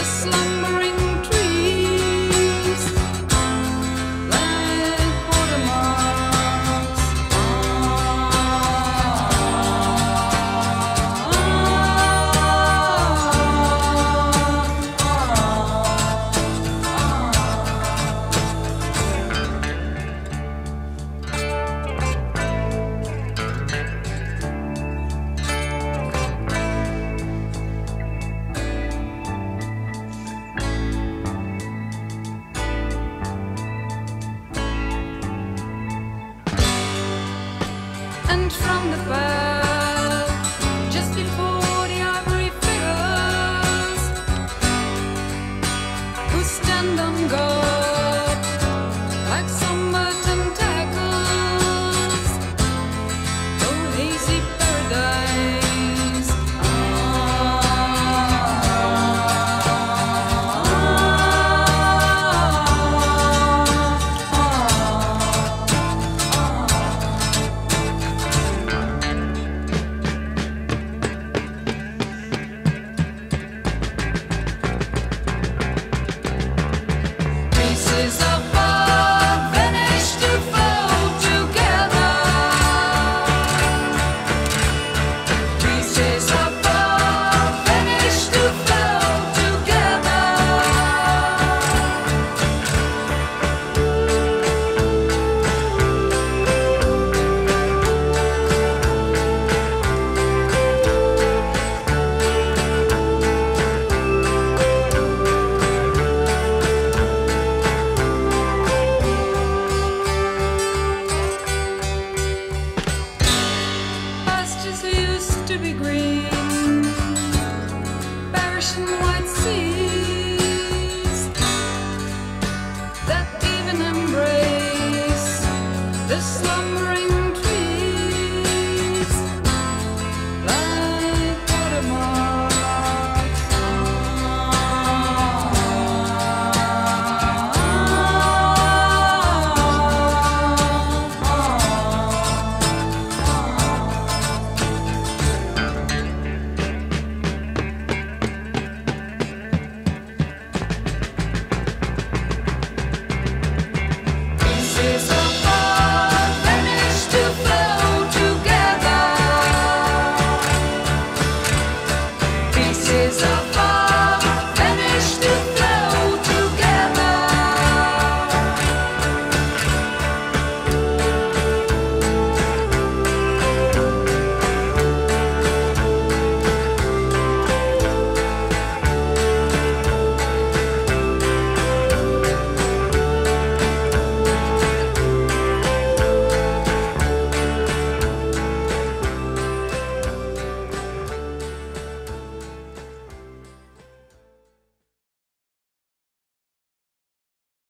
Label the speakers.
Speaker 1: the slumbering from the bell, spring is